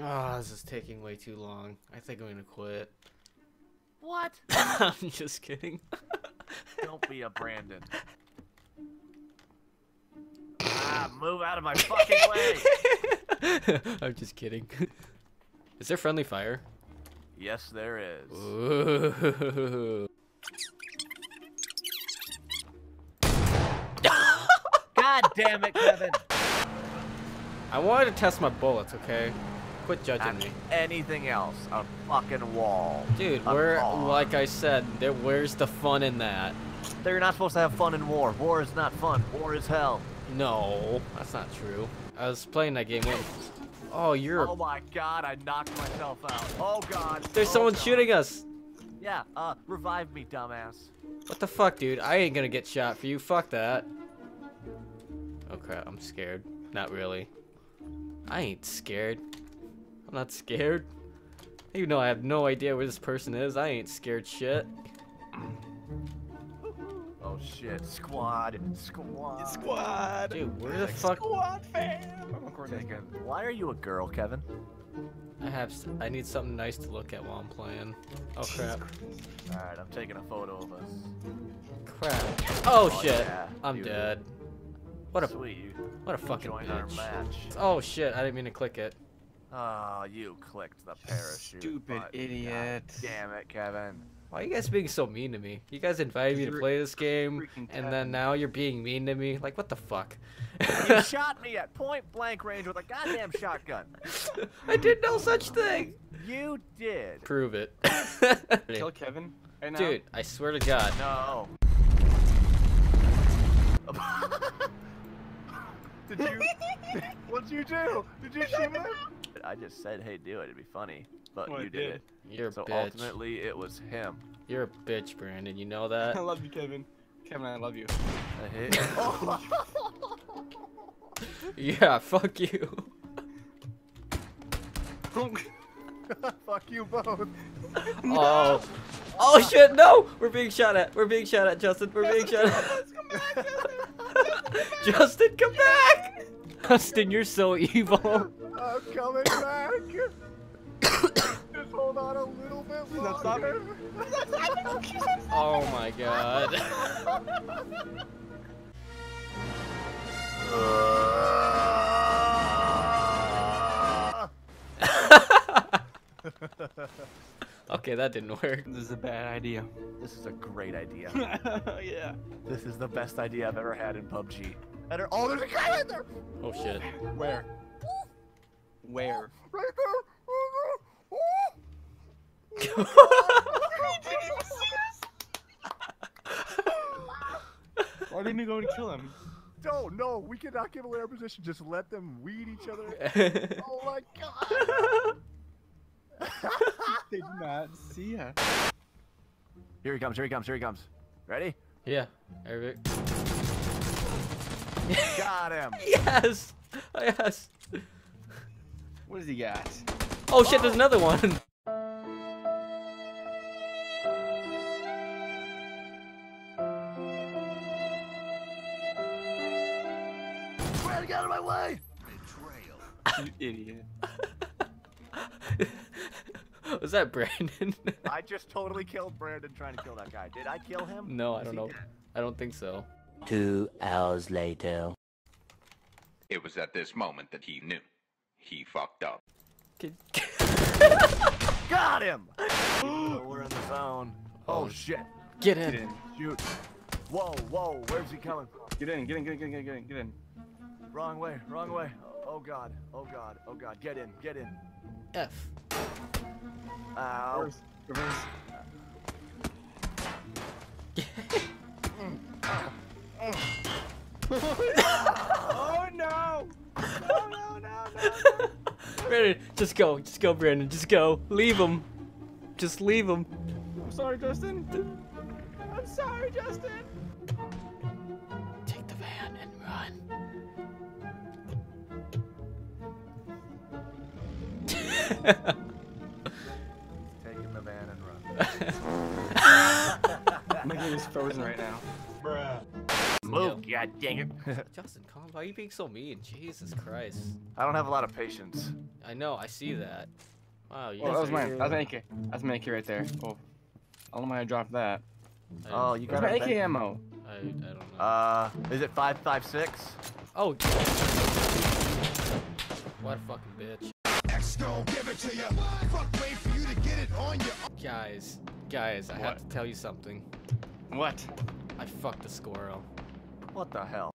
Oh, this is taking way too long. I think I'm gonna quit. What? I'm just kidding. Don't be a Brandon. Ah, move out of my fucking way. I'm just kidding. Is there friendly fire? Yes, there is. Ooh. God damn it, Kevin. I wanted to test my bullets, okay? Quit judging me. anything else. A fucking wall. Dude, A where, car. like I said, there, where's the fun in that? They're not supposed to have fun in war. War is not fun. War is hell. No, that's not true. I was playing that game. Oh, you're. Oh my god, I knocked myself out. Oh god. There's Oh, someone God. shooting us. Yeah, uh, revive me, dumbass. What the fuck, dude? I ain't gonna get shot for you. Fuck that. Oh crap, I'm scared. Not really. I ain't scared. I'm not scared. You know I have no idea where this person is. I ain't scared shit. Oh shit, squad, squad. Squad. Dude, where the fuck? Squad fam. Of course I Taken. Why are you a girl, Kevin? I have. I need something nice to look at while I'm playing. Oh crap. Alright, I'm taking a photo of us. Crap. Oh Oh, shit. yeah, I'm you- dead. What a Sweet, what a fucking joined our bitch. match. Oh shit, I didn't mean to click it. Oh, you clicked the parachute. Stupid button. idiot. God damn it, Kevin. Why are you guys being so mean to me? You guys invited me to play this game, and Kevin. then now you're being mean to me? Like, what the fuck? You shot me at point blank range with a goddamn shotgun. I did no such thing! You did. Prove it. Kill Kevin right. Dude, I swear to God. No. Did you? What'd you do? Did you shoot him? I just said, "Hey, do it. It'd be funny," but Well, you did did. it. You're a So bitch. ultimately, it was him. You're a bitch, Brandon. You know that? I love you, Kevin. Kevin, I love you. I hit. yeah, fuck you. Fuck you both. Oh. Oh shit, no! We're being shot at. We're being shot at, Justin. We're being shot at. Justin, come back! Justin, you're so evil. I'm coming back. Just hold on a little bit He's not stopping. Oh my god. Okay, that didn't work. This is a bad idea. This is a great idea. yeah. this is the best idea I've ever had in PUBG. And there- oh, there's a guy right there! Oh shit. Where? Where? Right there! Why didn't you go and kill him? No, no, we cannot give away our position. Just let them weed each other. Oh my god! They did not see ya. Here he comes, here he comes, here he comes. Ready? yeah. Eric. Got him! Yes. Yes. What does he got? Oh shit, there's another one. Get out of my way! You idiot. Was that Brandon? I just totally killed Brandon trying to kill that guy. Did I kill him? no, I don't know. dead? I don't think so. Two hours later. It was at this moment that he knew. He fucked up. Got him! Oh, we're in the zone. Oh, Oh. shit. Get Get in. in. Shoot. Whoa, whoa, where's he coming from? Get in. Get in. Get in. Get in. Get in. Get in. Wrong way, wrong way. Oh god, oh god, oh god. Get in, get in. F. Ow. Reverse. Reverse. oh no! No! No! No! No! Brandon, just go. Just go, Brandon. Just go. Leave him. Just leave him. I'm sorry, Justin. I'm sorry, Justin. Take the van and run. frozen right now. Bruh. Move, god dang it. Justin, calm. Why are you being so mean? Jesus Christ. I don't have a lot of patience. I know. I see that. Wow. You Oh, that guys was are- mine. That's an AK. That's an AK right there. Oh, I don't know why I dropped that. I- Oh, you got my a AK ammo? I, I don't know. Uh, is it five five six? oh. What a fucking bitch. Guys, guys, I have to tell you something. What? I fucked a squirrel. What the hell?